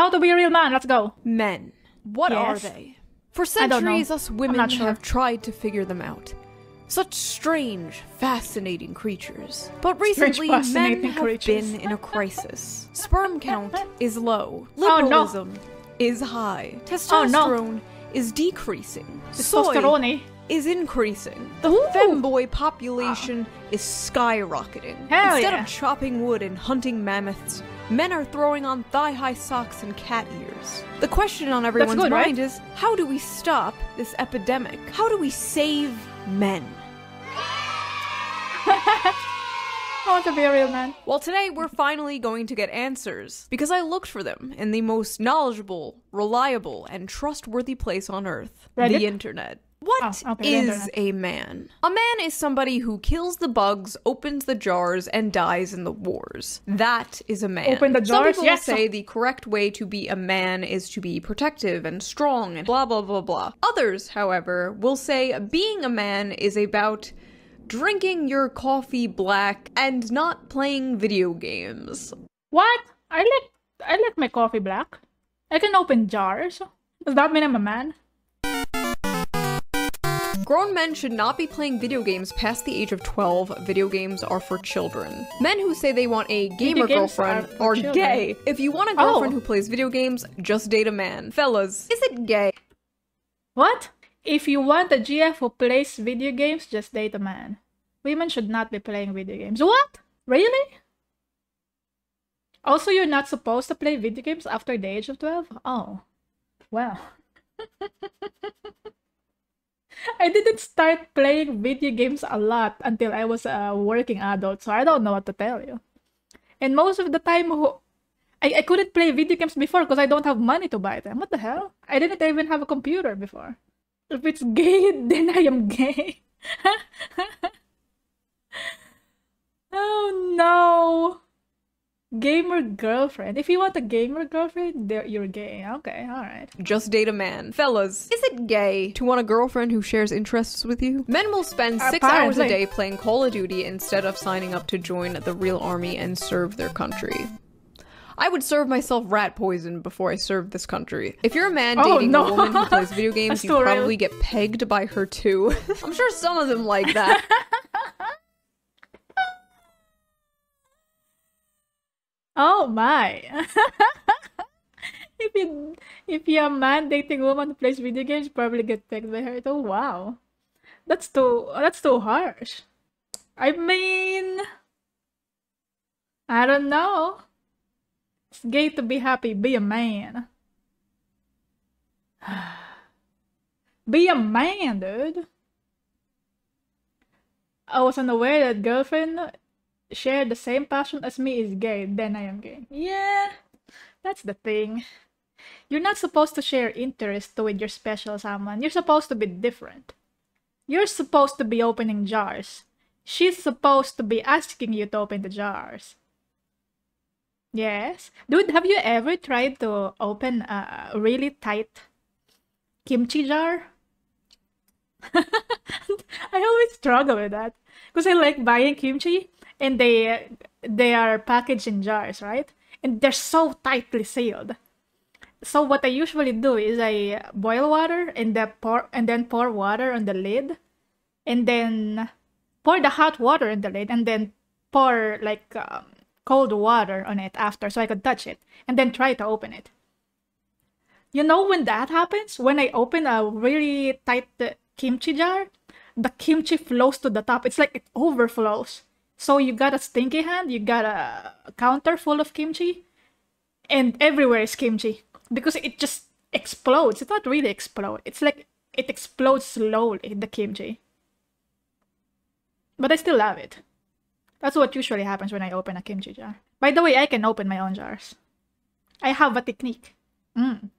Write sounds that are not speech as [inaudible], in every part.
How to be a real man? Let's go. Men. What are they? For I don't know. centuries, us women sure. have tried to figure them out. Such strange, fascinating creatures. But recently, men have creatures. been in a crisis. Sperm count [laughs] is low. Oh, no. Liberalism is high. Oh, Testosterone is decreasing. Testosterone. is increasing. The Ooh. femboy population is skyrocketing. Hell Instead yeah. of chopping wood and hunting mammoths, men are throwing on thigh-high socks and cat ears. The question on everyone's good, right? mind is, how do we stop this epidemic? How do we save men? [laughs] I want to be a real man. Well, today we're finally going to get answers because I looked for them in the most knowledgeable, reliable, and trustworthy place on earth Reddit? the internet. What Oh, is a man? A man is somebody who kills the bugs, opens the jars, and dies in the wars. That is a man. Open the Some people Yes. say the correct way to be a man is to be protective and strong and blah blah blah blah. Others, however, will say being a man is about drinking your coffee black and not playing video games. What? I like I like my coffee black. I can open jars. Does that mean I'm a man? Grown men should not be playing video games past the age of 12. Video games are for children. Men who say they want a gamer girlfriend are are gay. If you want a girlfriend Oh. who plays video games, just date a man. Fellas, is it gay? What? If you want a GF who plays video games, just date a man. Women should not be playing video games. What? Really? Also, you're not supposed to play video games after the age of 12? Oh. Well. [laughs] [laughs] I didn't start playing video games a lot until I was a working adult, so I don't know what to tell you. And most of the time, I, I couldn't play video games before because I don't have money to buy them. What the hell? I didn't even have a computer before. If it's gay, [laughs] then I am gay. [laughs] oh no. Gamer girlfriend. If you want a gamer girlfriend, you're gay. Okay, alright. Just date a man. Fellas, is it gay to want a girlfriend who shares interests with you? Men will spend six hours a day playing Call of Duty instead of signing up to join the real army and serve their country. I would serve myself rat poison before I served this country. If you're a man Oh, dating no. a woman who plays video [laughs] games, you too real. probably get pegged by her too. [laughs] I'm sure some of them like that. [laughs] Oh my. [laughs] if you if you're a man dating a woman who plays video games, you probably get pegged by her. Oh wow. That's too that's too harsh. I mean I don't know. It's gay to be happy, be a man. [sighs] be a man, dude. I was unaware that girlfriend share the same passion as me is gay, then I am gay. Yeah, that's the thing. You're not supposed to share interest with your special someone. You're supposed to be different. You're supposed to be opening jars. She's supposed to be asking you to open the jars. Yes. Dude, have you ever tried to open a really tight kimchi jar? [laughs] I always struggle with that because I like buying kimchi and they they are packaged in jars, right? And they're so tightly sealed. So what I usually do is I boil water and then pour and then pour water on the lid, and then pour the hot water in the lid, and then pour like um, cold water on it after, so I could touch it, and then try to open it. You know when that happens? When I open a really tight kimchi jar, the kimchi flows to the top. It's like it overflows. So you got a stinky hand, you got a counter full of kimchi, and everywhere is kimchi because it just explodes. It's not really explode. It's like it explodes slowly, the kimchi. But I still love it. That's what usually happens when I open a kimchi jar. By the way, I can open my own jars. I have a technique. Mm.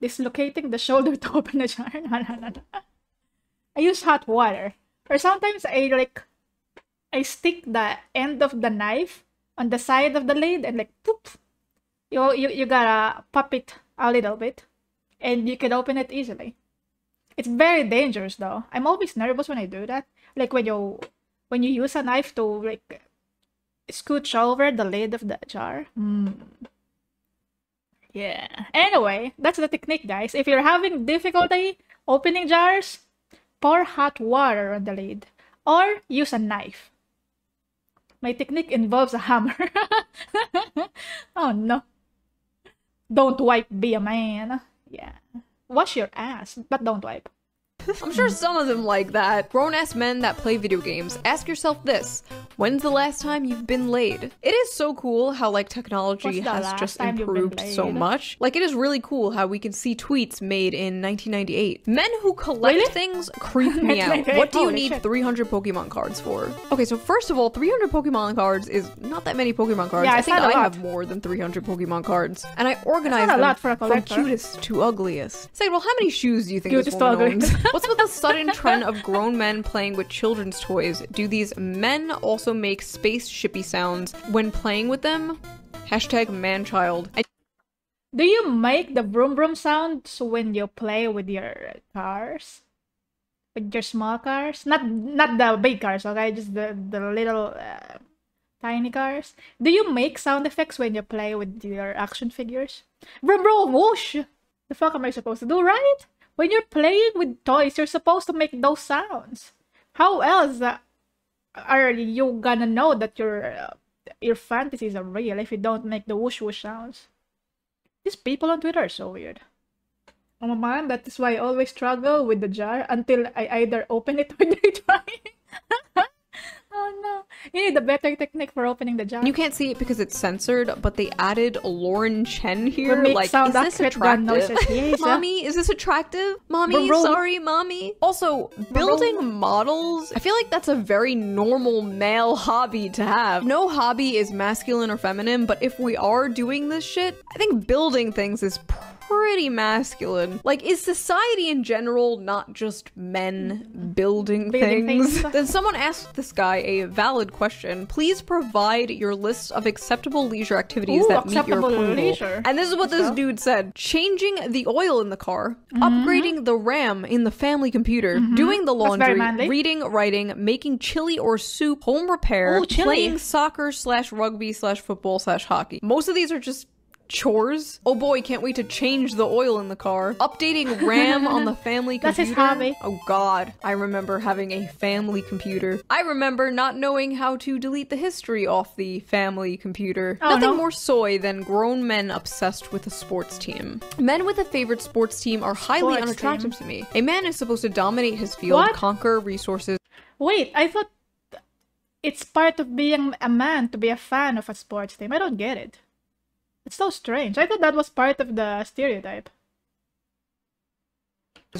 Dislocating the shoulder [laughs] to open a jar. [laughs] I use hot water. Or sometimes I like I stick the end of the knife on the side of the lid and like poop. You you you gotta pop it a little bit, and you can open it easily. It's very dangerous though. I'm always nervous when I do that. Like when you when you use a knife to like scooch over the lid of the jar. Mm. Yeah. Anyway, that's the technique, guys. If you're having difficulty opening jars, pour hot water on the lid or use a knife. My technique involves a hammer. [laughs] oh no. Don't wipe, be a man. Yeah. Wash your ass, but don't wipe. I'm sure some of them like that. Grown ass men that play video games, ask yourself this When's the last time you've been laid? It is so cool how, like, technology has just time you've been improved so much. Like, it is really cool how we can see tweets made in 1998. Men who collect Really? things creep me [laughs] out. What do you need shit. 300 Pokemon cards for? Okay, so first of all, 300 Pokemon cards is not that many Pokemon cards. Yeah, I think I have more than 300 Pokemon cards. And I organize them lot for a from cutest to ugliest. Second, well, how many shoes do you think Cutest this woman owns? [laughs] What's with the sudden trend of grown men playing with children's toys? Do these men also make spaceshipy sounds when playing with them? Hashtag manchild. I- Do you make the vroom vroom sounds when you play with your cars? With your small cars? Not not the big cars, okay? Just the the little uh, tiny cars. Do you make sound effects when you play with your action figures? Vroom vroom whoosh! The fuck am I supposed to do, right? When you're playing with toys, you're supposed to make those sounds. How else uh, are you gonna know that your uh, your fantasies are real if you don't make the whoosh whoosh sounds? These people on Twitter are so weird. Oh my man, that is why I always struggle with the jar until I either open it [laughs] or they try. [laughs] oh no. You need a better technique for opening the jar. You can't see it because it's censored, but they added Lauren Chen here. like, sound is this attractive? Yes, mommy, is this attractive? Mommy, Bro- sorry, mommy. Also, building models, I feel like that's a very normal male hobby to have. No hobby is masculine or feminine, but if we are doing this shit, I think building things is pretty masculine. Like, is society in general not just men building, Building things? things. [laughs] then someone asked this guy a valid question. Please provide your list of acceptable leisure activities Ooh, that meet your approval. leisure. And this is what this So? dude said: changing the oil in the car, Mm-hmm. upgrading the RAM in the family computer, doing the laundry, reading, writing, making chili or soup, home repair, Ooh, playing soccer slash rugby slash football slash hockey. Most of these are just chores. Oh boy, can't wait to change the oil in the car. Updating RAM on the [laughs] family That's computer. his hobby. Oh god, I remember having a family computer. I remember not knowing how to delete the history off the family computer. Oh, Nothing no. more soy than grown men obsessed with a sports team. Men with a favorite sports team are highly Sports unattractive to me. A man is supposed to dominate his field, What? conquer resources, Wait, I thought it's part of being a man to be a fan of a sports team. I don't get it. It's so strange. I thought that was part of the stereotype.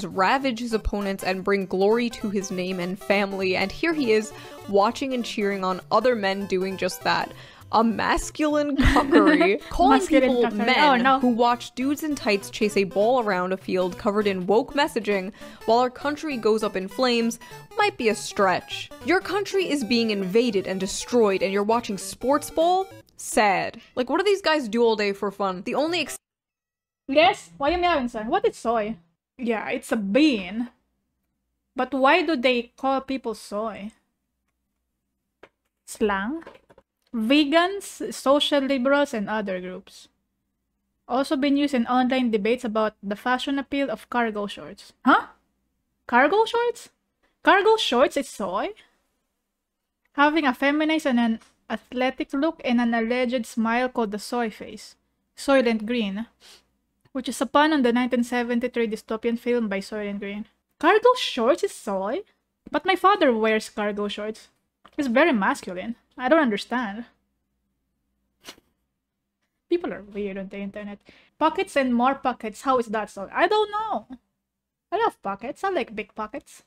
ravage his opponents and bring glory to his name and family. And here he is, watching and cheering on other men doing just that. A masculine [laughs] cuckery, calling Masculine people cuckery. Oh, men Oh, no. who watch dudes in tights chase a ball around a field covered in woke messaging while our country goes up in flames might be a stretch. Your country is being invaded and destroyed, and you're watching sports ball? Sad. Like, what do these guys do all day for fun? The only ex- Yes? Why am I son? What is soy? Yeah, it's a bean. But why do they call people soy? Slang? Vegans, social liberals, and other groups. Also been used in online debates about the fashion appeal of cargo shorts. Huh? Cargo shorts? Cargo shorts is soy? Having a feminized and an athletic look and an alleged smile called the soy face. Soylent Green which is a pun on the 1973 dystopian film by Soylent Green. Cargo shorts is soy? But my father wears cargo shorts. He's very masculine. I don't understand. People are weird on the internet. Pockets and more pockets. How is that so? I don't know. I love pockets. I like big pockets.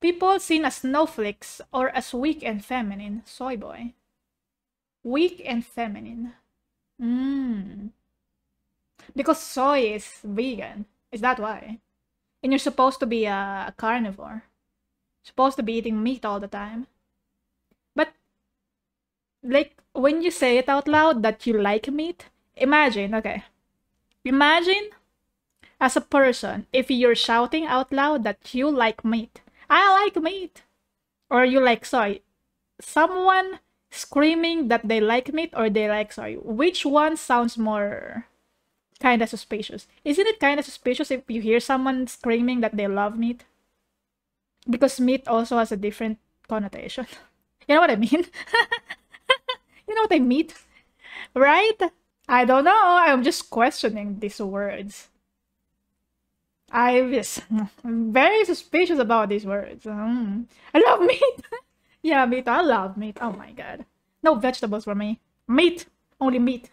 People seen as snowflakes or as weak and feminine. Soy boy. Weak and feminine. Mmm. Because soy is vegan. Is that why? And you're supposed to be a carnivore. Supposed to be eating meat all the time. But like when you say it out loud that you like meat, imagine, okay. Imagine as a person if you're shouting out loud that you like meat. I like meat. Or you like soy. Someone screaming that they like meat or they like soy. Which one sounds more Kinda suspicious. Isn't it kinda suspicious if you hear someone screaming that they love meat? Because meat also has a different connotation. [laughs] You know what I mean? [laughs] you know what I mean? Right? I don't know. I'm just questioning these words. I'm just [laughs] very suspicious about these words. Mm. I love meat. [laughs] yeah, meat. I love meat. Oh my god. No vegetables for me. Meat. Only meat.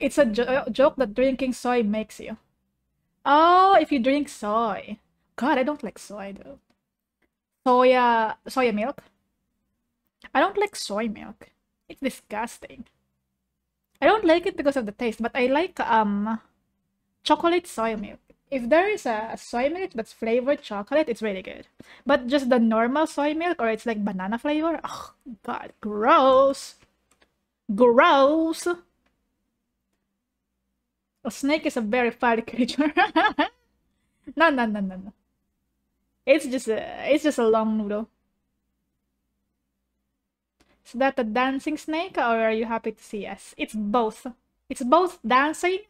It's a jo- joke that drinking soy makes you. Oh, if you drink soy. God, I don't like soy though. Soya, soya milk. I don't like soy milk. It's disgusting. I don't like it because of the taste, but I like um chocolate soy milk. If there is a soy milk that's flavored chocolate, it's really good. But just the normal soy milk or it's like banana flavor, oh god, gross. Gross. A snake is a very fatty creature. [laughs] no, no, no, no, no. It's just a, it's just a long noodle. Is that a dancing snake, or are you happy to see us? It's both. It's both dancing,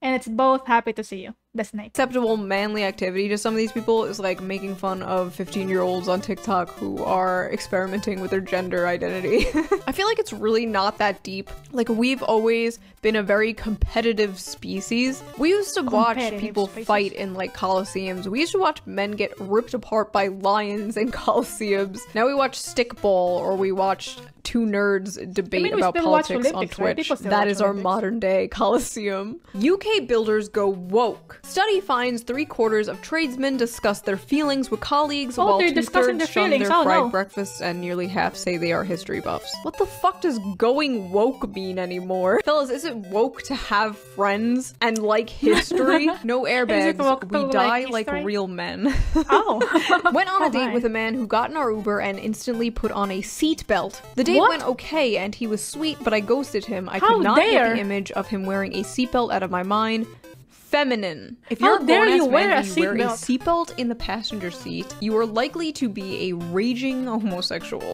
and it's both happy to see you. The snake. acceptable manly activity to some of these people is like making fun of 15 year olds on TikTok who are experimenting with their gender identity. [laughs] I feel like it's really not that deep. Like, we've always been a very competitive species. We used to watch people species. fight in like coliseums. We used to watch men get ripped apart by lions in [laughs] coliseums. Now we watch stickball or we watch two nerds debate mean, about politics on Olympics, right? Twitch. Still That our Olympics. modern day coliseum. UK builders go woke. Study finds three quarters of tradesmen discuss their feelings with colleagues, Oh, while they're two thirds their shun their Oh, fried no. breakfasts, and nearly half say they are history buffs. What the fuck does going woke mean anymore? [laughs] Fellas, is it woke to have friends and like [laughs] history? no airbags. We to like die like real men. Oh. [laughs] Went on a Oh date my. with a man who got in our Uber and instantly put on a seatbelt. The date What? went okay and he was sweet, but I ghosted him. I How could not get the image of him wearing a seatbelt out of my mind. Feminine. If How you're a dare grown-ass you wear man a you wear a seatbelt? seatbelt in the passenger seat, you are likely to be a raging homosexual.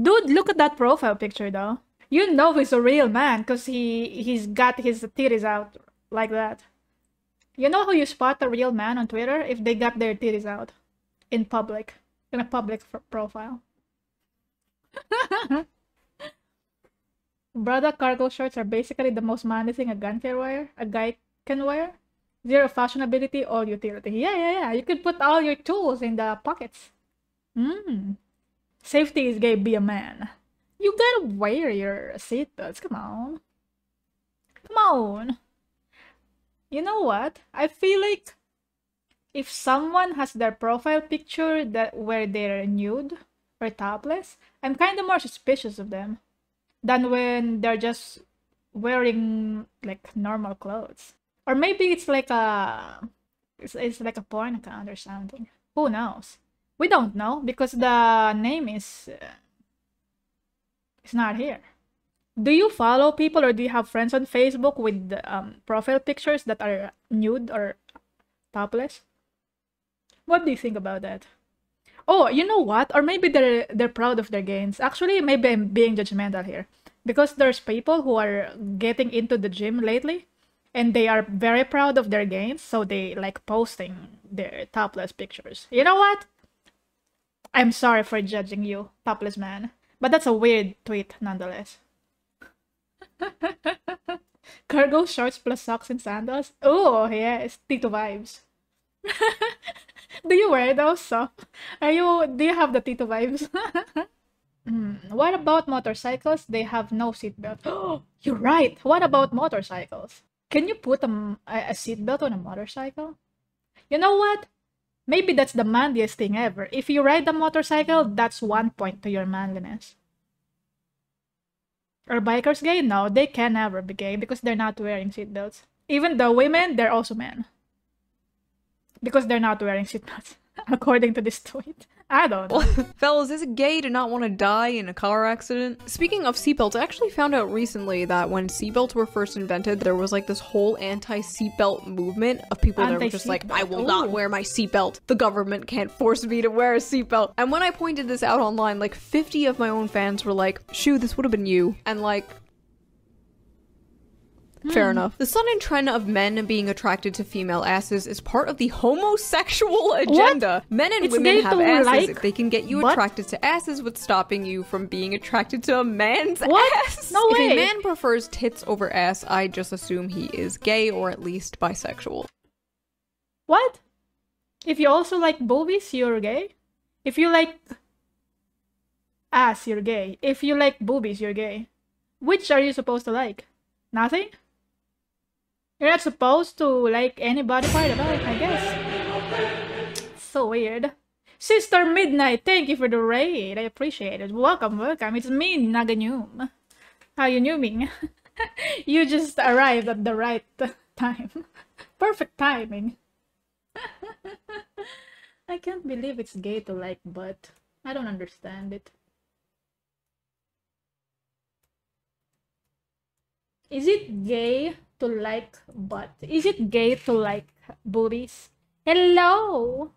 Dude, look at that profile picture though. You know he's a real man because he he's got his titties out like that. You know how you spot a real man on Twitter if they got their titties out in public, in a public profile. [laughs] Brother cargo shorts are basically the most manly thing a gun can wear, a guy can wear. Zero fashionability, all utility. Yeah, yeah, yeah. You can put all your tools in the pockets. Hmm. Safety is gay, be a man. You gotta wear your seatbelts. Come on. Come on. You know what? I feel like if someone has their profile picture that where they're nude or topless, I'm kind of more suspicious of them than when they're just wearing like normal clothes. Or maybe it's like a it's, it's like a porn account or something. Who knows? We don't know because the name is uh, is not here. Do you follow people or do you have friends on Facebook with um, profile pictures that are nude or topless? What do you think about that? Oh, you know what? Or maybe they're they're proud of their gains. Actually, maybe I'm being judgmental here because there's people who are getting into the gym lately and they are very proud of their gains, so they like posting their topless pictures. You know what? I'm sorry for judging you, topless man, but that's a weird tweet nonetheless. [laughs] Cargo shorts plus socks and sandals. Oh yes, Tito vibes. [laughs] do you wear those? So, are you? Do you have the Tito vibes? [laughs] Hmm, What about motorcycles? They have no seatbelt. Oh, [gasps] you're right. What about motorcycles? Can you put a seatbelt on a motorcycle? You know what? Maybe that's the manliest thing ever. If you ride a motorcycle, that's one point to your manliness. Are bikers gay? No, they can never be gay because they're not wearing seatbelts. Even the women, they're also men. Because they're not wearing seatbelts, [laughs] according to this tweet. I don't know. [laughs] Fellas, is it gay to not want to die in a car accident? Speaking of seatbelts, I actually found out recently that when seatbelts were first invented, there was like this whole anti-seatbelt movement of people that were just like, I will not wear my seatbelt. The government can't force me to wear a seatbelt. And when I pointed this out online, like 50 of my own fans were like, Shoo, this would have been you. And like, Fair hmm. enough. The sudden trend of men being attracted to female asses is part of the homosexual agenda. Men and It's women have asses. like if they can get you butt? attracted to asses, what's stopping you from being attracted to a man's What? ass? No if way. a man prefers tits over ass, I just assume he is gay or at least bisexual. What? If you also like boobies, you're gay? If you like ass, you're gay. If you like boobies, you're gay. Which are you supposed to like? Nothing? You're not supposed to like any body part at all, I guess. So weird. Sister Midnight, thank you for the raid. I appreciate it. Welcome, welcome. It's me, Naganyoom. How you nyooming? [laughs] you just arrived at the right time. [laughs] Perfect timing. [laughs] I can't believe it's gay to like butt. I don't understand it. Is it gay to like butt? Is it gay to like boobies? Hello!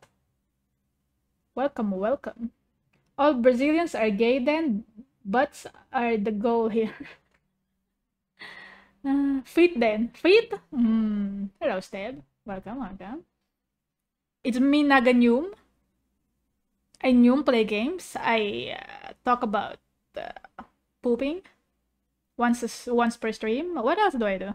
Welcome, welcome. All Brazilians are gay then? Butts are the goal here. [laughs] Uh, feet then. Feet? Hmm. Hello, Steb. Welcome, welcome. It's me, Naganyoom. I Nyoom play games. I uh, talk about uh, pooping once a once per stream. What else do I do?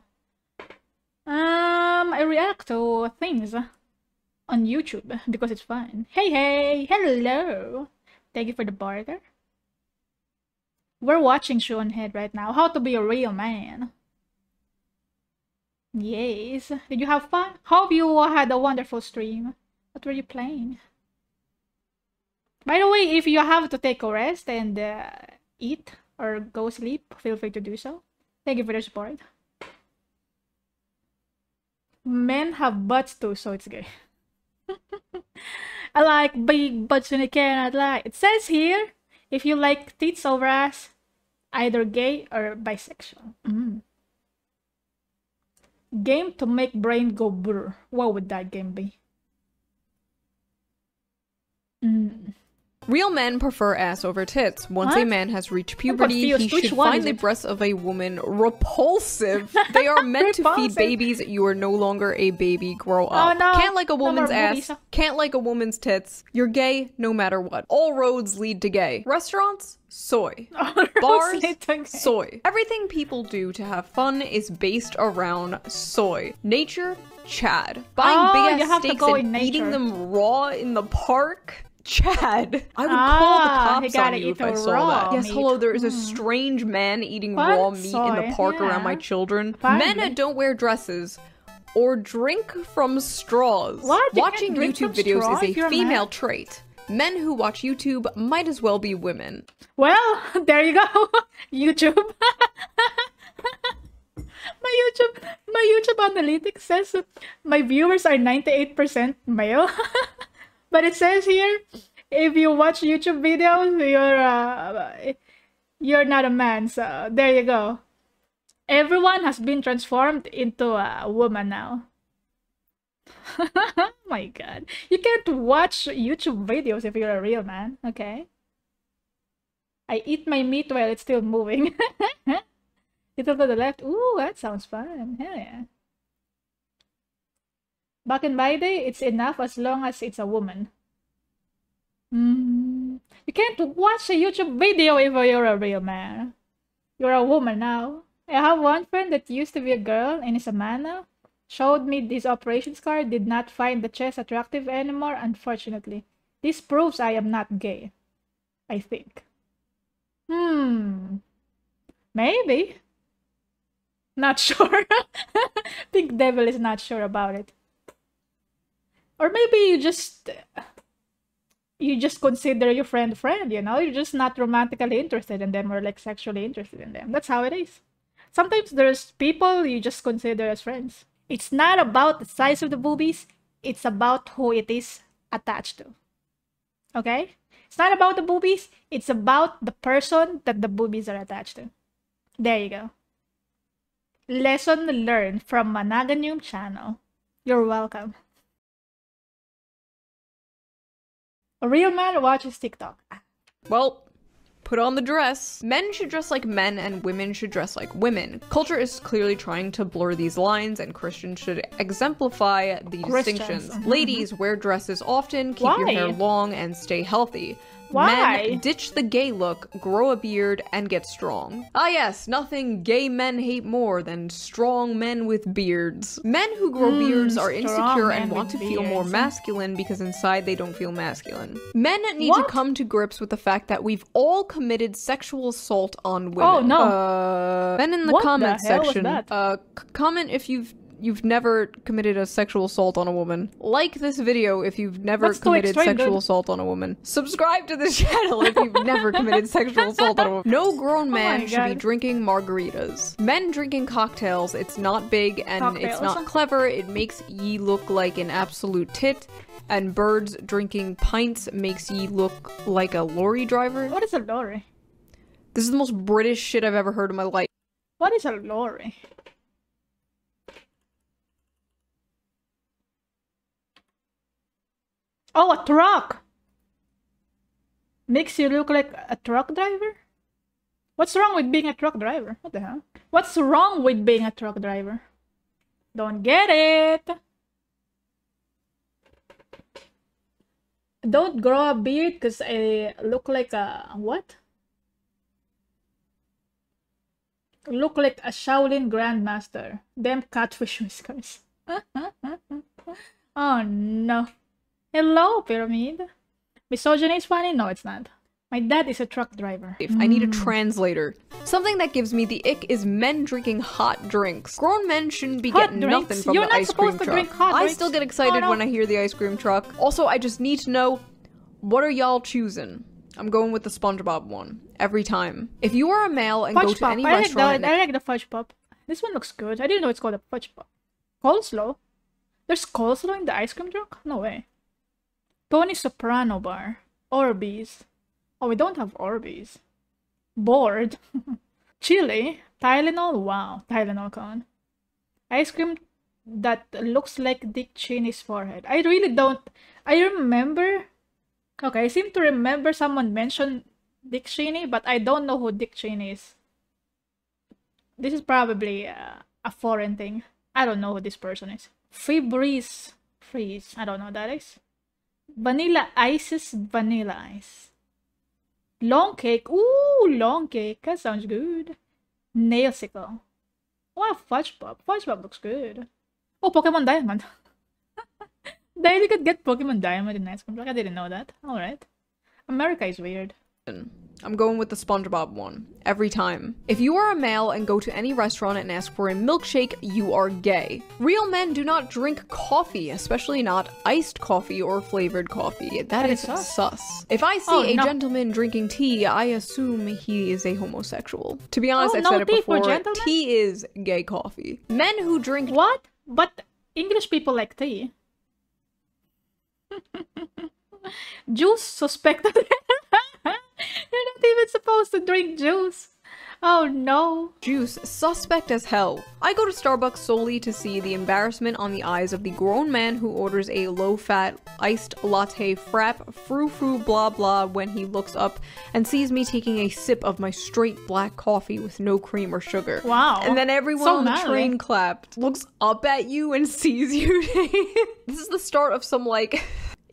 Um, I react to things on YouTube because it's fun. Hey, hey, hello. Thank you for the barter. We're watching Show Head right now. How to be a real man. Yes. Did you have fun? Hope you had a wonderful stream. What were you playing? By the way, if you have to take a rest and uh, eat or go sleep, feel free to do so. Thank you for the support. Men have butts too, so it's gay. [laughs] I like big butts when I lie. It says here, if you like tits over ass, either gay or bisexual. Mm. Game to make brain go brr. What would that game be? Mm. Real men prefer ass over tits. Once a man has reached puberty, he should find the breasts of a woman repulsive. [laughs] they are meant to feed babies. You are no longer a baby. Grow up. Oh, no. Can't like a woman's boobies. ass. Can't like a woman's tits. You're gay no matter what. All roads lead to gay. Restaurants? Soy. [laughs] Bars? Soy. Everything people do to have fun is based around soy. Nature? Chad. Buying Oh, big ass steaks and eating them raw in the park? Chad. I would Ah, call the cops gotta on you eat if I the saw raw that. Yes, hello, there is a Hmm. strange man eating What? raw meat in the park around my children. Fine. Men don't wear dresses. Or drink from straws. What? You Watching can't YouTube videos straw is if you're a a female man? trait. Men who watch YouTube might as well be women. Well, [laughs] there you go. [laughs] YouTube. [laughs] my YouTube my YouTube analytics says my viewers are 98% male. But it says here if you watch YouTube videos, you're uh, you're not a man. So there you go. Everyone has been transformed into a woman now. [laughs] my god. You can't watch YouTube videos if you're a real man, okay? I eat my meat while it's still moving. [laughs] Little to the left. Ooh, that sounds fun. Hell yeah. Back in my day, it's enough as long as it's a woman. Mm. You can't watch a YouTube video if you're a real man. You're a woman now. I have one friend that used to be a girl and is a man now. Showed me this operations scar, did not find the chest attractive anymore, unfortunately. This proves I am not gay. I think. Hmm. Maybe. Not [laughs] sure. [laughs] Pink Devil is not sure about it. Or maybe you just you just consider your friend friend, you know? You're just not romantically interested in them or like sexually interested in them. That's how it is. Sometimes there's people you just consider as friends. It's not about the size of the boobies, it's about who it is attached to. Okay? It's not about the boobies, it's about the person that the boobies are attached to. There you go. Lesson learned from Managanium channel. You're welcome. A real man watches TikTok. Well, put on the dress. Men should dress like men and women should dress like women. Culture is clearly trying to blur these lines and Christians should exemplify the Christians, distinctions. [laughs] Ladies, wear dresses often, keep your hair long and stay healthy. Why? Men, ditch the gay look, grow a beard, and get strong. Ah, yes, nothing gay men hate more than strong men with beards. Men who grow beards are insecure and want to feel more masculine because inside they don't feel masculine. Men need What? to come to grips with the fact that we've all committed sexual assault on women. Oh, no. Uh, men in the What the comments hell was section, uh, comment if you've You've never committed a sexual assault on a woman. Like this video if you've never That's committed sexual assault on a woman. Subscribe to this [laughs] channel if you've never committed [laughs] sexual assault on a woman. No oh grown man Oh should be drinking margaritas. Men drinking cocktails, it's not big and it's not clever. It makes ye look like an absolute tit. And birds drinking pints makes ye look like a lorry driver. What is a lorry? This is the most British shit I've ever heard in my life. What is a lorry? Oh, a truck! Makes you look like a truck driver? What's wrong with being a truck driver? What the hell? What's wrong with being a truck driver? Don't get it! Don't grow a beard because I look like a. What? Look like a Shaolin Grandmaster. Them catfish [laughs] whiskers. [laughs] oh no. Hello, Pyramid. Misogyny is funny? No, it's not. My dad is a truck driver. If I need a hmm. translator. Something that gives me the ick is men drinking hot drinks. Grown men shouldn't be Hot getting drinks? nothing from You're the not ice cream to truck. drink hot I drinks. still get excited Oh, no. when I hear the ice cream truck. Also, I just need to know what are y'all choosing? I'm going with the SpongeBob one every time. If you are a male and go to pop. any I like, restaurant, the, I like the fudge pop. This one looks good. I didn't know it's called a fudge pop. Coleslaw? There's coleslaw in the ice cream truck? No way. Tony Soprano bar. Orbeez. Oh, we don't have Orbeez. Bored. [laughs] Chili. Tylenol. Wow. Tylenol cone. Ice cream that looks like Dick Cheney's forehead. I really don't. I remember. Okay, I seem to remember someone mentioned Dick Cheney, but I don't know who Dick Cheney is. This is probably uh, a foreign thing. I don't know who this person is. Febreze. Freeze. I don't know what that is. Vanilla Ices Vanilla Ice. Long cake. Ooh, long cake. That sounds good. Nailsicle. Wow, fudge pop. Fudge pop looks good. Oh, Pokemon Diamond. [laughs] Then you could get Pokemon Diamond in ice cream truck. I didn't know that. Alright. America is weird. Hmm. I'm going with the SpongeBob one every time. If you are a male and go to any restaurant and ask for a milkshake, you are gay. Real men do not drink coffee, especially not iced coffee or flavored coffee. that is is sus. sus. If I see Oh, a no. gentleman drinking tea, I assume he is a homosexual. To be oh, honest, Oh, I've no said it before. Tea is gay coffee. Men who drink What? But English people like tea. [laughs] juice suspected. [laughs] You're not even supposed to drink juice. Oh no. Juice, suspect as hell. I go to Starbucks solely to see the embarrassment on the eyes of the grown man who orders a low fat iced latte frap frou frou blah blah when he looks up and sees me taking a sip of my straight black coffee with no cream or sugar. Wow. And then everyone So on the train clapped, looks up at you and [laughs] sees you. this is the start of some like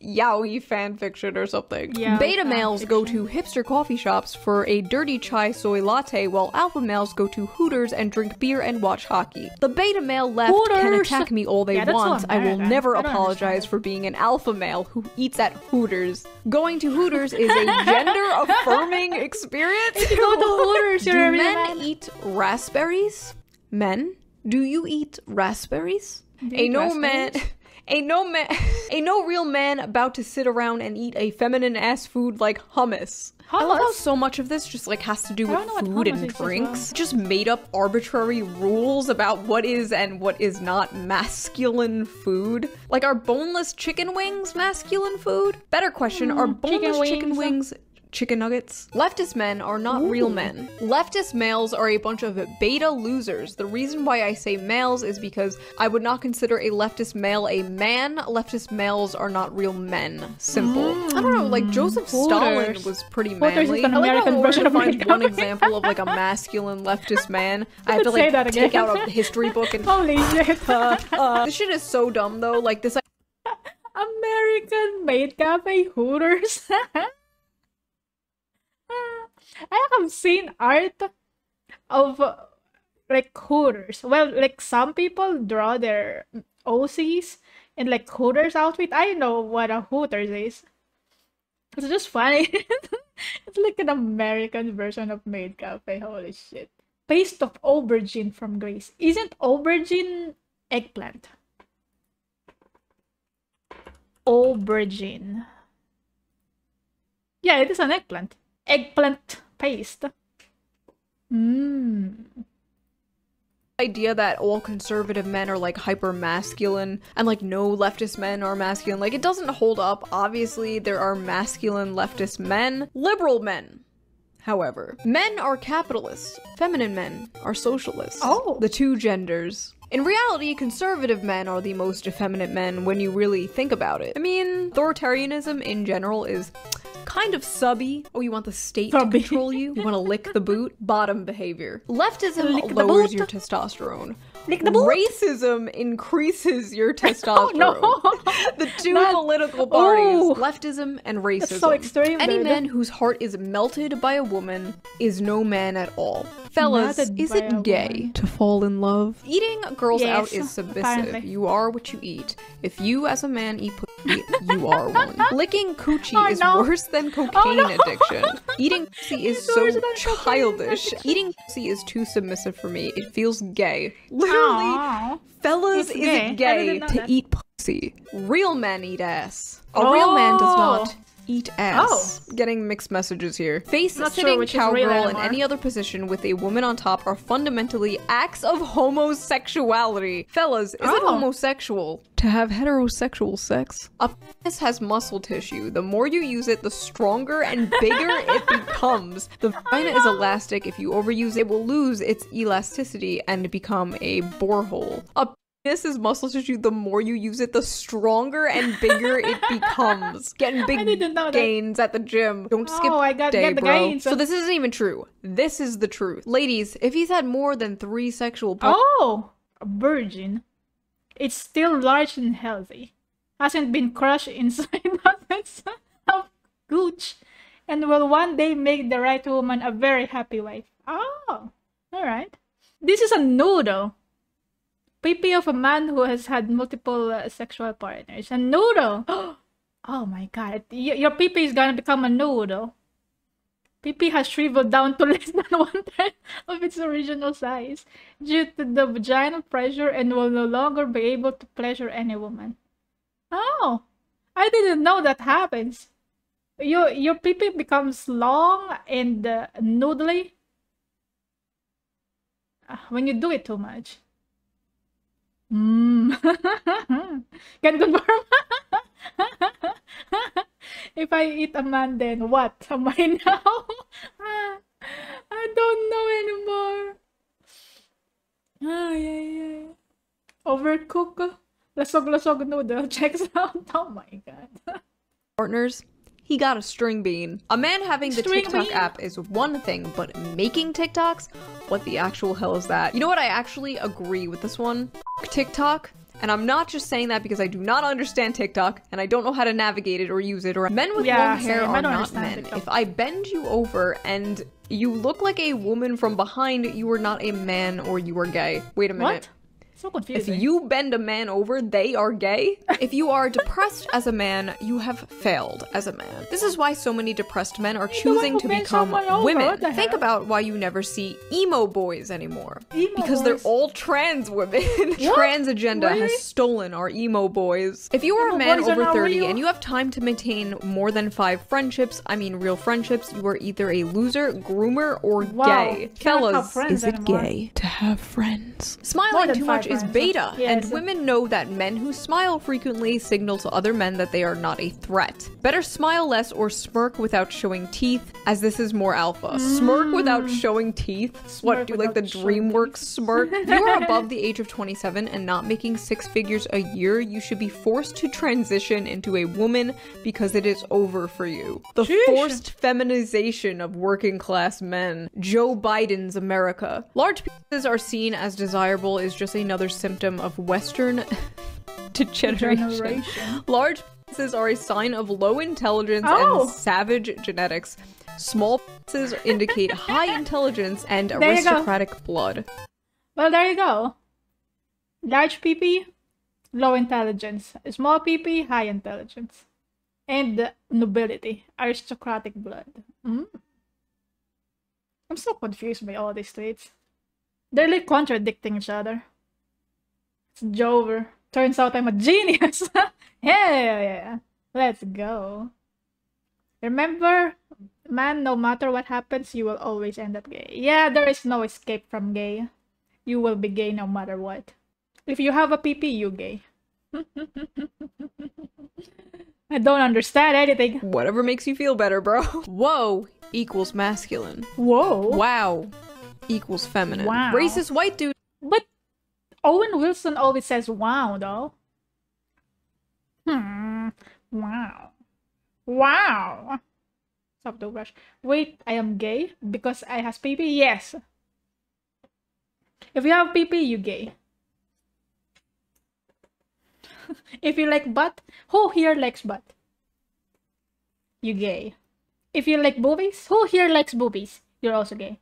yaoi fanfiction or something. Yaoi Beta fan males go to hipster coffee shops for a dirty chai soy latte while alpha males go to Hooters and drink beer and watch hockey. The beta male left can attack me all they Yeah, want. I will never I apologize for being an alpha male who eats at Hooters. Going to Hooters is a [laughs] gender affirming experience. If you go to Hooters, you're Do men man. eat raspberries? Men? Do you eat raspberries? you A eat no man [laughs] raspberries? a no man [laughs] a no real man about to sit around and eat a feminine ass food like hummus. I love how so much of this just like has to do with don't know what food and as well. drinks. Just made up arbitrary rules about what is and what is not masculine food. Like are boneless chicken wings masculine food? Better question, hmm, are boneless chicken, chicken wings wings. Chicken nuggets. Leftist men are not real men. Leftist males are a bunch of beta losers. The reason why I say males is because I would not consider a leftist male a man. Leftist males are not real men. Simple. I don't know, like Joseph mm. Stalin was pretty is manly. an I like how American version to of find one example of like a masculine leftist man, [laughs] I have to like that take out a history book and [laughs] Holy shit. [laughs] this shit is so dumb though. Like this American made cafe eh, Hooters. I have seen art of like Hooters. Well, like some people draw their OCs in like Hooters outfit. I know what a Hooters is. It's just funny. [laughs] it's like an American version of Maid Cafe. Holy shit. Paste of aubergine from Greece. Isn't aubergine eggplant? Aubergine. Yeah, it is an eggplant. Eggplant paste. Mmm. idea that all conservative men are like hyper masculine and like no leftist men are masculine. Like it doesn't hold up. Obviously, there are masculine leftist men, liberal men. However, men are capitalists, feminine men are socialists. Oh. The two genders. In reality, conservative men are the most effeminate men when you really think about it. I mean, authoritarianism in general is kind of subby. Oh, you want the state Subby. to control you? You want to lick the boot? [laughs] Bottom behavior. Leftism Lick lowers your testosterone. Lick the boot? Racism increases your [laughs] oh, testosterone. no. [laughs] the two political parties, Ooh. leftism and racism. so extreme, Any dude. man whose heart is melted by a woman is no man at all. Fellas, Melted is it gay woman. to fall in love? Eating girls Yes, out is submissive. apparently. You are what you eat. If you as a man eat pussy, you are one. Licking coochie Oh, is no. worse than cocaine no. addiction. [laughs] Eating pussy is so worse than cocaine childish. Eating pussy is too submissive for me. It feels gay. Literally, Aw. fellas, It's is gay. It gay to that. eat pussy? Real men eat ass. A real man does not Oh. Eat ass. Oh. Getting mixed messages here. Face Not sure sitting real cowgirl in any other position with a woman on top are fundamentally acts of homosexuality. Fellas, is it Oh. homosexual to have heterosexual sex? A penis has muscle tissue. The more you use it, the stronger and bigger it [laughs] becomes. The vagina is elastic. If you overuse it, it will lose its elasticity and become a borehole. A penis is muscle tissue. The more you use it, the stronger and bigger it [laughs] becomes. Getting big gains at the gym. Don't skip Oh, I got- day, get the bro. gains. So this isn't even true. This is the truth. Ladies, if he's had more than three sexual Oh, a virgin. It's still large and healthy. Hasn't been crushed inside [laughs] dozens of gooch and will one day make the right woman a very happy wife. Oh, alright. This is a noodle. PP of a man who has had multiple uh, sexual partners. A noodle! [gasps] Oh my god. Y- your PP is gonna become a noodle. PP has shriveled down to [laughs] less than one third of its original size due to the vaginal pressure and will no longer be able to pleasure any woman. Oh, I didn't know that happens. Your your PP becomes long and uh, noodly uh, when you do it too much. Mm. [laughs] Can confirm. [laughs] if I eat a man, then what [laughs] am I now? I don't know anymore. Ay, ay, ay. Overcook. Lasog-lasog noodle checks out. Oh my god. partners, he got a string bean. A man having the String TikTok bean? app is one thing, but making TikToks? What the actual hell is that? You know what? I actually agree with this one. F- TikTok. And I'm not just saying that because I do not understand TikTok and I don't know how to navigate it or use it or men with Yeah, long hair same. Are don't men. TikTok. If I bend you over and you look like a woman from behind, you are not a man or you are gay. Wait a minute. What? So If you bend a man over, they are gay. if you are depressed as a man, you have failed as a man. This is why so many depressed men are choosing to become women. Think hell? about why you never see emo boys anymore. Emo because they're all trans women. [laughs] trans agenda Really? has stolen our emo boys. If you are Emo a man over 30 real? and you have time to maintain more than five friendships, I mean real friendships, you are either a loser, groomer, or Wow, gay. Fellas, is it anymore. gay to have friends? Smiling too five much which is beta, Yes. and women know that men who smile frequently signal to other men that they are not a threat. Better smile less or smirk without showing teeth, as this is more alpha. Smirk mm. without showing teeth? what, Smirk do like the DreamWorks smirk? if you are [laughs] above the age of 27 and not making six figures a year, you should be forced to transition into a woman because it is over for you. The Sheesh. forced feminization of working class men. Joe Biden's America. Large pieces are seen as desirable is just another symptom of Western [laughs] degeneration. Generation. Large penises are a sign of low intelligence Oh. and savage genetics. Small penises indicate [laughs] high intelligence and There aristocratic blood. Well, there you go. Large PP, low intelligence. Small PP, high intelligence. And nobility, aristocratic blood. Mm. I'm so confused by all these traits. They're like contradicting each other. It's Jover. Turns out I'm a [laughs] genius. yeah, yeah, yeah. Let's go. Remember, man, no matter what happens, you will always end up gay. Yeah, there is no escape from gay. You will be gay no matter what. If you have a PP, you gay. [laughs] I don't understand anything. Whatever makes you feel better, bro. [laughs] Whoa equals masculine. Whoa. Wow equals feminine. Wow. Racist white dude. But Owen Wilson always says wow, though. Hmm. Wow. Wow. Stop the rush. Wait, I am gay because I has PP? Yes. If you have PP, you gay. [laughs] if you like butt, who here likes butt? You gay. If you like boobies, who here likes boobies? You're also gay.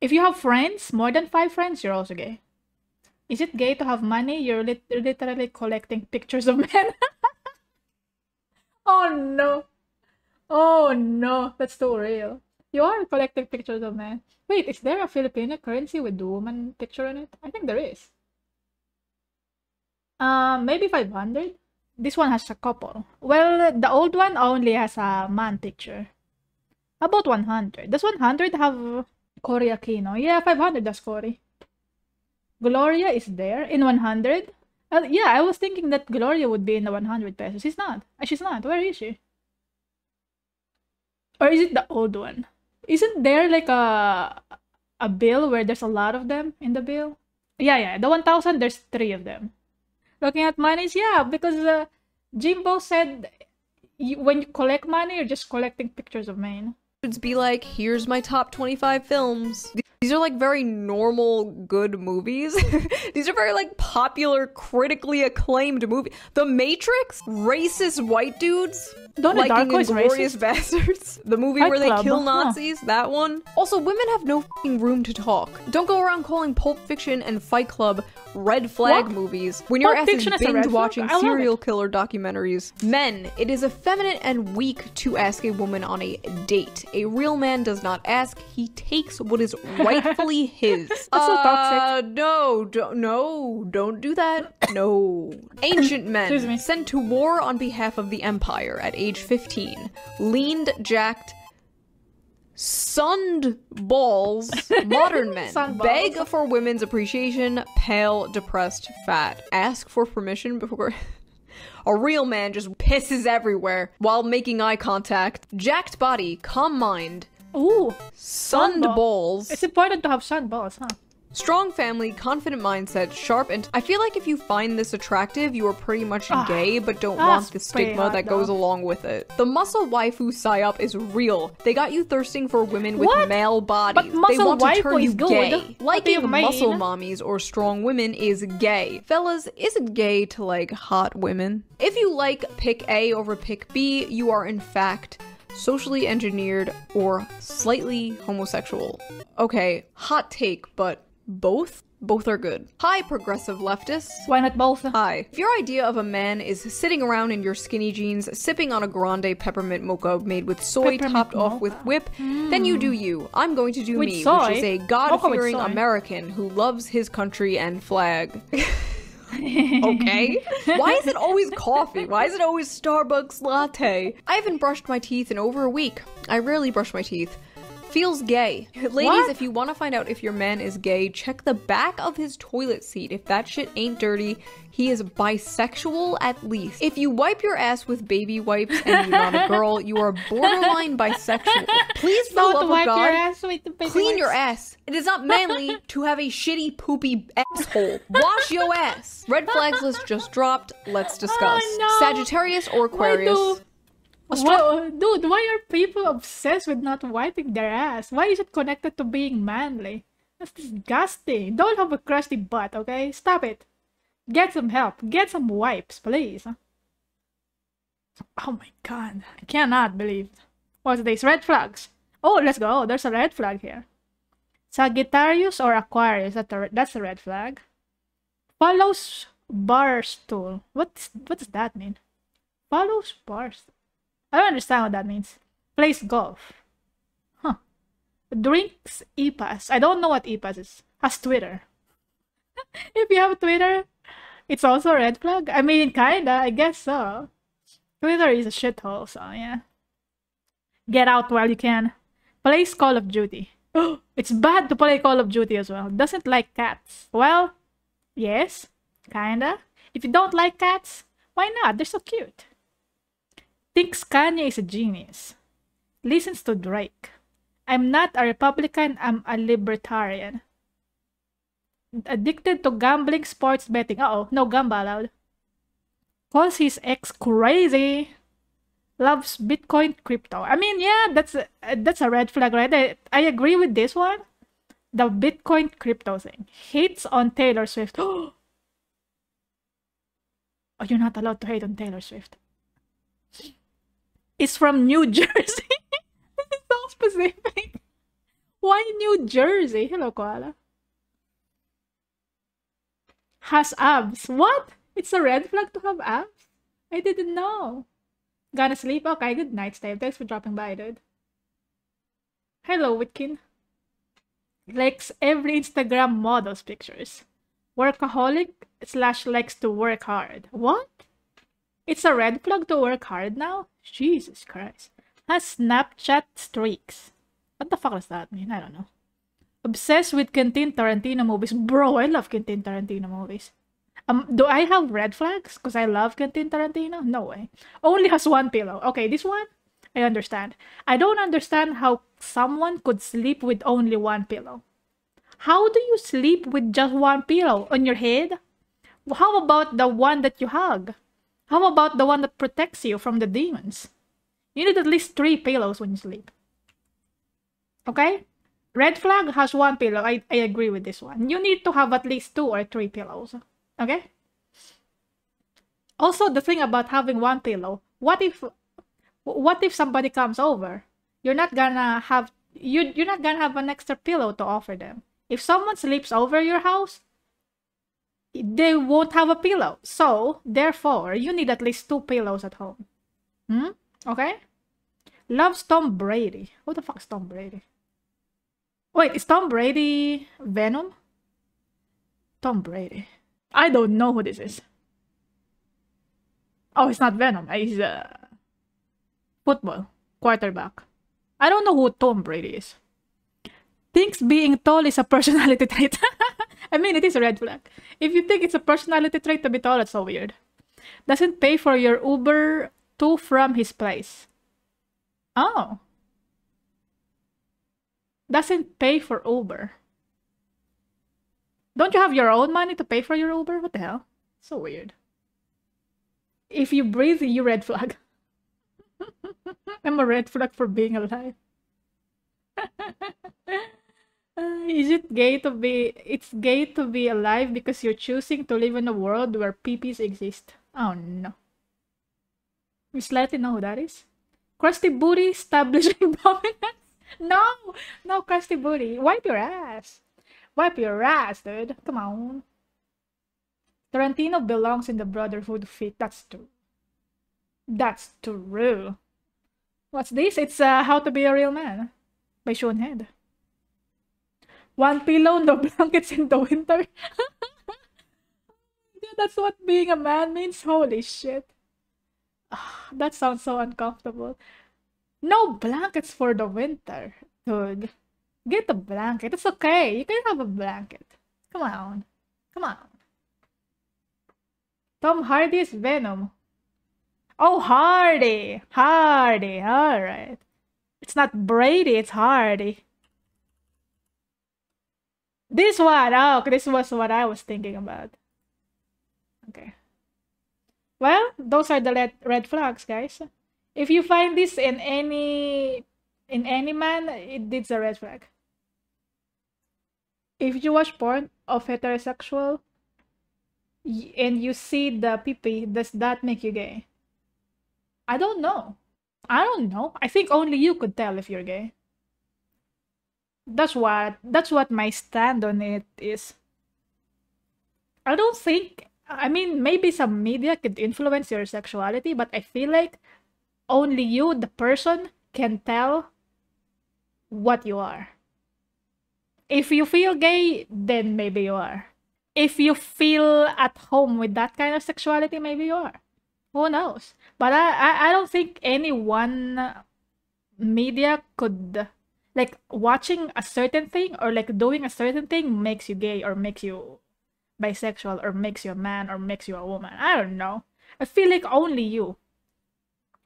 If you have friends, more than five friends, you're also gay. Is it gay to have money? You're lit- literally collecting pictures of [laughs] men. oh no. Oh no, that's too real. You are collecting pictures of men. Wait, is there a Filipino currency with the woman picture on it? I think there is. Um, maybe 500? This one has a couple. Well, the old one only has a man picture. About 100? Does 100 have Cory Aquino? Yeah, 500 that's Cory. Gloria is there in 100? Uh, yeah, I was thinking that Gloria would be in the 100 pesos. She's not. Uh, She's not. Where is she? Or is it the old one? Isn't there like a a bill where there's a lot of them in the bill? Yeah, yeah. The 1000, there's three of them. Looking at monies, yeah, because uh, Jimbo said you, when you collect money, you're just collecting pictures of men. Be like, here's my top 25 films. These are like very normal, good movies. [laughs] These are very like popular, critically acclaimed movies. The Matrix? Racist white dudes? Donnie Liking Darko is racist. [laughs] Bastards? The movie Fight where they Club, kill huh. Nazis? That one? Also, women have no fing room to talk. Don't go around calling Pulp Fiction and Fight Club red flag What? movies when your Pulp ass is Fiction is a binge watching flag? I love serial killer documentaries. Men, it is effeminate and weak to ask a woman on a date. A real man does not ask, he takes what is [laughs] rightfully his. That's so toxic. Uh, no, don't, no, don't do that. No. [coughs] Ancient men sent to war on behalf of the empire at age 15, leaned, jacked, sunned balls, [laughs] modern men Sun beg for women's appreciation, pale, depressed, fat, ask for permission before. [laughs] A real man just pisses everywhere while making eye contact. Jacked body, calm mind, Ooh, sunned Sunball. balls. it's important to have sun balls, huh? Strong family, confident mindset, sharp and I feel like if you find this attractive, you are pretty much Ah, gay, but don't want the stigma that goes along with it. The muscle waifu psyop is real. They got you thirsting for women with What? male bodies. they muscle want to turn you gay. What do you Liking muscle mommies or strong women is gay. Fellas, is it gay to like hot women? If you like pick A over pick B, you are in fact socially engineered or slightly homosexual. Okay, hot take, but both? Both are good. Hi, progressive leftists. Why not both? Hi. If your idea of a man is sitting around in your skinny jeans, sipping on a grande peppermint mocha made with soy Peppermint topped off with mocha. whip, then you hmm. do you. I'm going to do With me, soy? which is a God-fearing. American who loves his country and flag. [laughs] okay? Why is it always coffee? Why is it always Starbucks latte? I haven't brushed my teeth in over a week. I rarely brush my teeth. Feels gay. Ladies, What? if you want to find out if your man is gay, check the back of his toilet seat. If that shit ain't dirty, he is bisexual at least. If you wipe your ass with baby wipes and you're not a [laughs] girl, you are borderline bisexual. Please, for the love of God, your ass with the baby clean your ass. It is not manly [laughs] to have a shitty poopy asshole. Wash your ass. Red flags list just dropped. Let's oh, discuss. Oh, no. Sagittarius or Aquarius? Dude, why are people obsessed with not wiping their ass? Why is it connected to being manly? That's disgusting. Don't have a crusty butt, okay? Stop it. Get some help. Get some wipes, please. Oh my god. I cannot believe. What's this? Red flags. Oh, let's go. There's a red flag here. Sagittarius or Aquarius. That's a, that's a red flag. Follows barstool. What's, what does that mean? Follows barstool. I don't understand what that means. Plays golf. Huh. Drinks EPAS. I don't know what EPAS is. Has Twitter. [laughs] if you have Twitter, it's also a red flag. I mean, kinda. I guess so. Twitter is a shithole, so yeah. Get out while you can. Plays Call of Duty. [gasps] it's bad to play Call of Duty as well. Doesn't like cats. Well, yes, kinda. If you don't like cats, why not? They're so cute thinks Kanye is a genius. Listens to Drake. I'm not a Republican, I'm a libertarian. Addicted to gambling, sports betting. Uh oh, no gamba allowed. Calls his ex crazy. Loves Bitcoin crypto. I mean, yeah, that's a, that's a red flag, right? I, I agree with this one. The Bitcoin crypto thing. Hates on Taylor Swift. [gasps] oh, you're not allowed to hate on Taylor Swift is from New [laughs] Jersey. this is so specific. Why New Jersey? Hello, Koala. Has abs. What? It's a red flag to have abs? I didn't know. Gonna sleep? Okay, good night, Steve. Thanks for dropping by, dude. Hello, Witkin. Likes every Instagram model's pictures. Workaholic slash likes to work hard. What? It's a red flag to work hard now? Jesus Christ. Has Snapchat streaks. What the fuck does that mean? I don't know. Obsessed with Quentin Tarantino movies. Bro, I love Quentin Tarantino movies. Um, do I have red flags? Because I love Quentin Tarantino? No way. Only has one pillow. Okay, this one, I understand. I don't understand how someone could sleep with only one pillow. How do you sleep with just one pillow on your head? How about the one that you hug? How about the one that protects you from the demons? You need at least three pillows when you sleep. Okay? Red flag has one pillow. I, I agree with this one. You need to have at least two or three pillows. Okay? Also, the thing about having one pillow, what if what if somebody comes over? You're not gonna have you you're not gonna have an extra pillow to offer them. If someone sleeps over your house, they won't have a pillow. So, therefore, you need at least two pillows at home. Hmm? Okay? Loves Tom Brady. Who the fuck is Tom Brady? Wait, is Tom Brady Venom? Tom Brady. I don't know who this is. Oh, it's not Venom. He's uh, football quarterback. I don't know who Tom Brady is. Thinks being tall is a [laughs] personality trait. [laughs] I mean, it is a red flag. If you think it's a personality trait to be tall, that's so weird. Doesn't pay for your Uber to from his place. Oh. Doesn't pay for Uber. Don't you have your own money to pay for your Uber? What the hell? So weird. If you breathe, you red flag. [laughs] I'm a red flag for being alive. [laughs] Uh, is it gay to be it's gay to be alive because you're choosing to live in a world where peepees exist? Oh no. Miss letty know who that is? Crusty booty establishing [laughs] dominance? No no crusty booty. Wipe your ass. Wipe your ass dude. Come on. Tarantino belongs in the brotherhood fit that's true. That's true. What's this? It's uh, how to be a real man by Shoeonhead one pillow, and no blankets in the winter. [laughs] yeah, that's what being a man means. Holy shit. Ah, that sounds so uncomfortable. No blankets for the winter. Dude, get a blanket. It's okay. You can have a blanket. Come on. Come on. Tom Hardy's Venom. Oh, Hardy. Hardy. All right. It's not Brady, it's Hardy. This one. Oh, this was what I was thinking about. Okay. Well, those are the red, red flags, guys. If you find this in any in any man, it, it's a red flag. If you watch porn of heterosexual and you see the pee does that make you gay? I don't know. I don't know. I think only you could tell if you're gay. That's what that's what my stand on it is. I don't think I mean maybe some media could influence your sexuality, but I feel like only you, the person, can tell what you are. If you feel gay, then maybe you are. If you feel at home with that kind of sexuality, maybe you are. Who knows? But I, I, I don't think any one media could like watching a certain thing or like doing a certain thing makes you gay or makes you bisexual or makes you a man or makes you a woman. I don't know. I feel like only you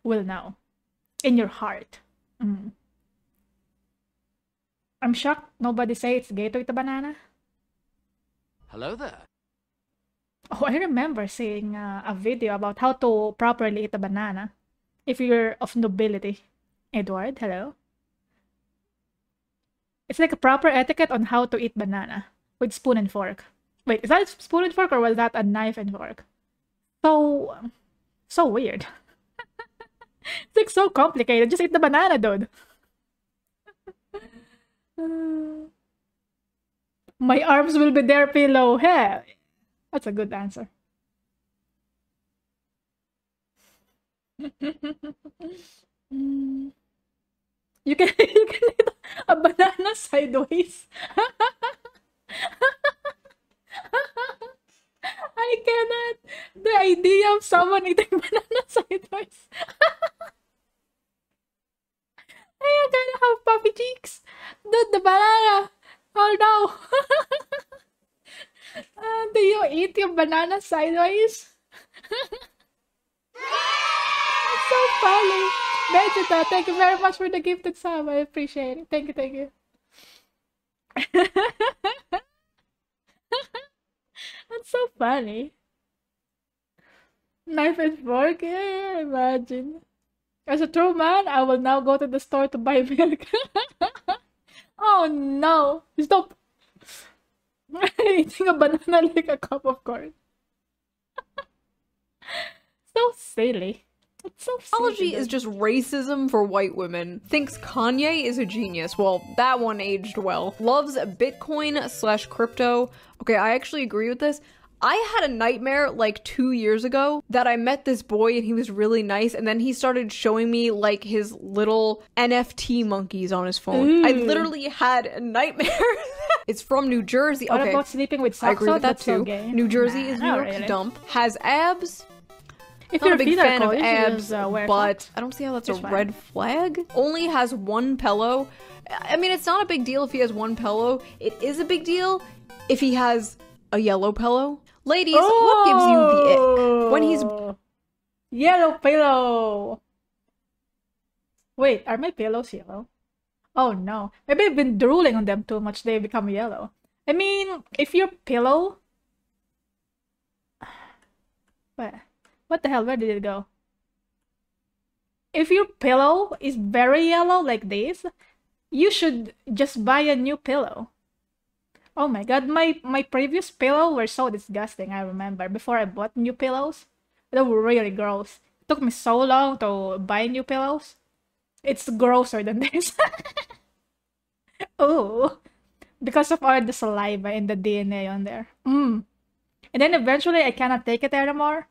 will know in your heart. Mm. I'm shocked nobody say it's gay to eat a banana. Hello there. Oh, I remember seeing uh, a video about how to properly eat a banana if you're of nobility. Edward, hello. It's like a proper etiquette on how to eat banana with spoon and fork. Wait, is that spoon and fork or was that a knife and fork? So, so weird. [laughs] it's like so complicated. Just eat the banana, dude. [sighs] My arms will be there pillow. Hey, that's a good answer. [laughs] You can [laughs] you can a banana sideways. I cannot. The idea of someone eating [laughs] banana sideways. I gotta have puffy cheeks. Dude, the banana. Oh no. [laughs] uh, do you eat your banana sideways? [laughs] So funny. Vegeta, thank you very much for the gifted sub. I appreciate it. Thank you, thank you. [laughs] That's so funny. Knife and fork, yeah, imagine. As a true man, I will now go to the store to buy [laughs] milk. oh no! Stop! [laughs] Eating a banana like a cup of corn. so silly. It's so Apology is just racism for white women. Thinks Kanye is a genius. Well, that one aged well. Loves Bitcoin slash crypto. Okay, I actually agree with this. I had a nightmare like two years ago that I met this boy and he was really nice, and then he started showing me like his little NFT monkeys on his phone. I mm. literally had a nightmare. [laughs] it's from New Jersey. What okay, about sleeping with I agree with that That's so too. New Jersey Nah, is New York's really. dump. Has abs. If you're a big fan of abs, just, uh, but. I don't see how that's a fine. red flag. Only has one pillow. I mean, it's not a big deal if he has one pillow. It is a big deal if he has a yellow pillow. Ladies, what gives you the ick? When he's Oh. yellow pillow. Wait, are my pillows yellow? Oh no. Maybe I've been drooling on them too much, they become yellow. I mean, if your pillow. [sighs] What? What the hell? Where did it go? If your pillow is very yellow like this, you should just buy a new pillow. Oh my god, my my previous pillow were so disgusting, I remember. Before I bought new pillows, they were really gross. It took me so long to buy new pillows. It's grosser than [laughs] this. oh, because of all the saliva and the DNA on there. Mm. And then eventually I cannot take it anymore.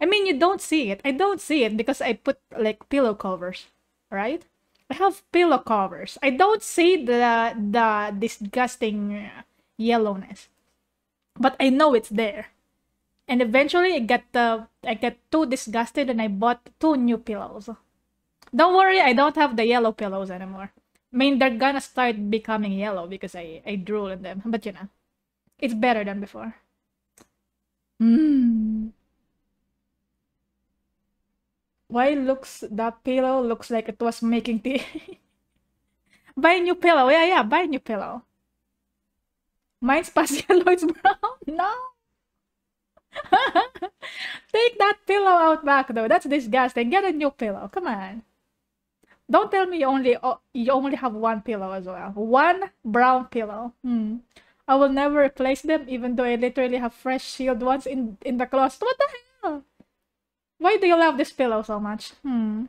I mean, you don't see it. I don't see it because I put like pillow covers, right? I have pillow covers. I don't see the the disgusting uh, yellowness, but I know it's there. And eventually, I get the I get too disgusted, and I bought two new pillows. Don't worry, I don't have the yellow pillows anymore. I mean, they're gonna start becoming yellow because I, I drool in them. But you know, it's better than before. Mmm. Why looks that pillow looks like it was making tea? [laughs] buy a new pillow. Yeah, yeah, buy a new pillow. Mine's Pascal Lloyd's Brown. [laughs] No. [laughs] Take that pillow out back though. That's disgusting. Get a new pillow. Come on. Don't tell me you only oh, you only have one pillow as well. One brown pillow. Hmm. I will never replace them, even though I literally have fresh sealed ones in in the closet. What the hell? Why do you love this pillow so much? Hmm.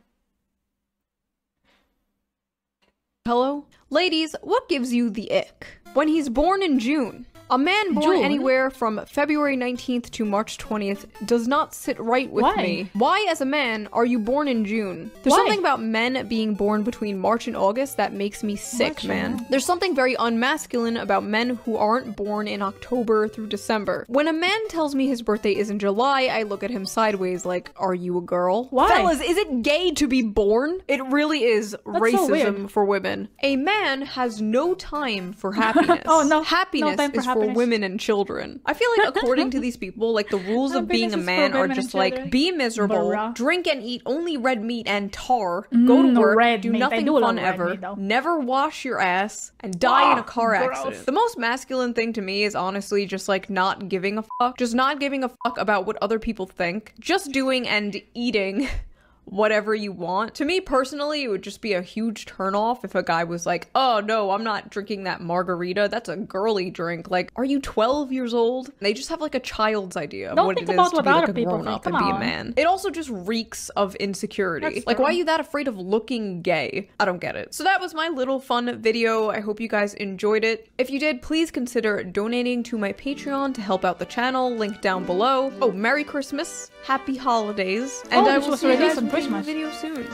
Hello? Ladies, what gives you the ick? When he's born in June. A man born June? anywhere from February 19th to March 20th does not sit right with Why? me. Why, as a man, are you born in June? There's Why? something about men being born between March and August that makes me sick, March, man. yeah. There's something very unmasculine about men who aren't born in October through December. When a man tells me his birthday is in July, I look at him sideways like, are you a girl? Why? Fellas, is it gay to be born? It really is so racism weird. for women. A man has no time for happiness. [laughs] Oh, no- no Happiness time for is for women and children. I feel like according to [laughs] these people, like the rules of being a Happiness is for man are just like be miserable, Bruh. drink and eat only red meat and tar, go to Mm, work, red do meat. Nothing do fun ever, meat, never wash your ass, and die in a car gross. accident. The most masculine thing to me is honestly just like not giving a fuck. Just not giving a fuck about what other people think. Just doing and eating [laughs] whatever you want. To me personally, it would just be a huge turnoff if a guy was like, "Oh no, I'm not drinking that margarita. That's a girly drink." Like, are you 12 years old? They just have like a child's idea of Don't what it is to be like a grown up and be a man. It also just reeks of insecurity. Like, why are you that afraid of looking gay? I don't get it. So that was my little fun video. I hope you guys enjoyed it. If you did, please consider donating to my Patreon to help out the channel. Link down below. Oh, Merry Christmas, Happy Holidays, and Oh, I will see you guys on in the Christmas. video soon.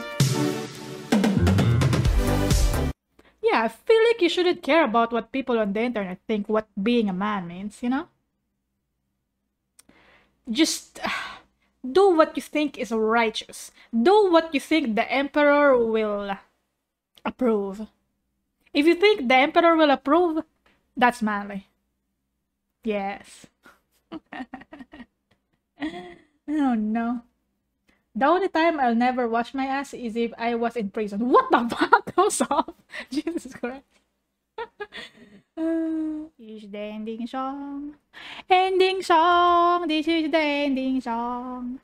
Yeah, I feel like you shouldn't care about what people on the internet think what being a man means, you know? Just [sighs] do what you think is righteous. Do what you think the emperor will approve. If you think the emperor will approve, that's manly. Yes. [laughs] oh no. The only time I'll never wash my ass is if I was in prison. [laughs] What the fuck [laughs] goes off? [laughs] Jesus Christ. [sighs] Uh, is the ending song. Ending song. This is the ending song.